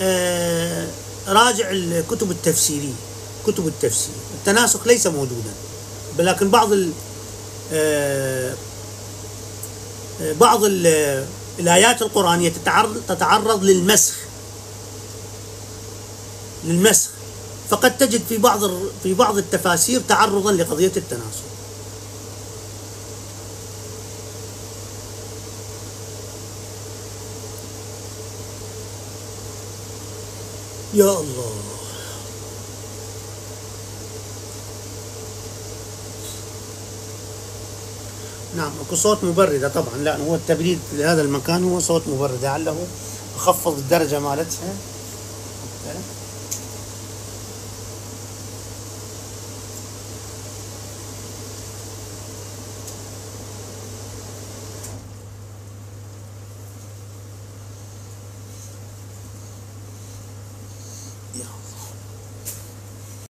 آه، راجع الكتب التفسيرية كتب التفسير. التناسخ ليس موجودا ولكن بعض ال آه، آه، بعض ال- الآيات القرآنية تتعرض, تتعرض للمسخ. للمسخ. فقد تجد في بعض في بعض التفاسير تعرضا لقضية التناسخ يا الله. نعم أكو صوت مبردة طبعا لا هو التبريد لهذا المكان هو صوت مبرد لعله أخفض الدرجة مالتها.